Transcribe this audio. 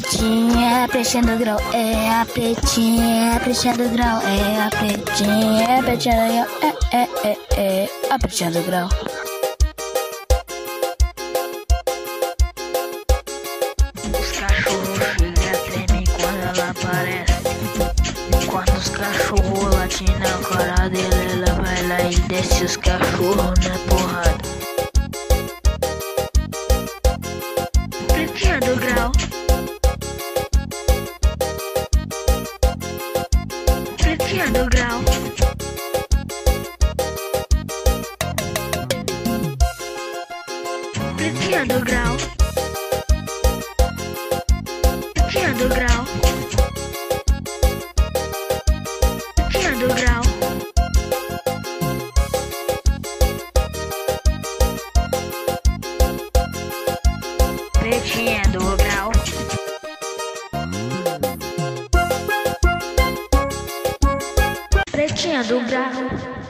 pretinha, pretinha do grau, é a pretinha, pretinha do grau, é a pretinha, pretinha do grau, é, é, é, é, a pretinha do grau. Os cachorros chega tremem quando ela aparece. Quando os cachorros latem na cara ela vai lá e desce os cachorros na porrada. Pretinha do grau. я доиграл. Я доиграл. Я доиграл. Я доиграл. Причина. Pretinha do grau.